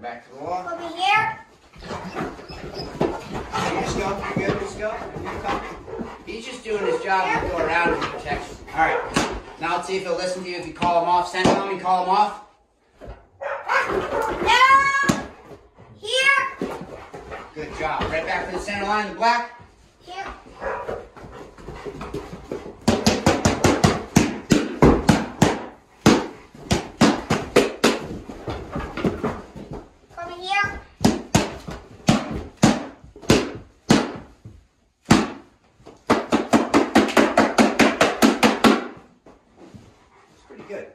back to the wall. Over here. Just go. You good? Just go. He's just doing his job to go around and protect you. All right. Now let's see if he'll listen to you. If you call him off, send him. and call him off. No. Here. Good job. Right back to the center line, the black. Here. good.